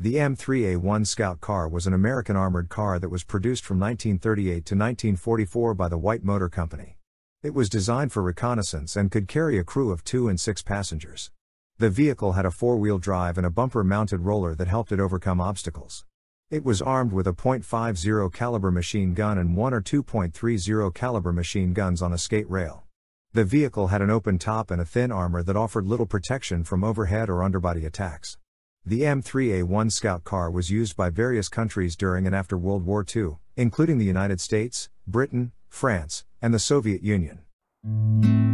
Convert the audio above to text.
The M3A1 Scout car was an American armored car that was produced from 1938 to 1944 by the White Motor Company. It was designed for reconnaissance and could carry a crew of two and six passengers. The vehicle had a four wheel drive and a bumper mounted roller that helped it overcome obstacles. It was armed with a .50 caliber machine gun and one or 2.30 caliber machine guns on a skate rail. The vehicle had an open top and a thin armor that offered little protection from overhead or underbody attacks. The M3A1 Scout car was used by various countries during and after World War II, including the United States, Britain, France, and the Soviet Union.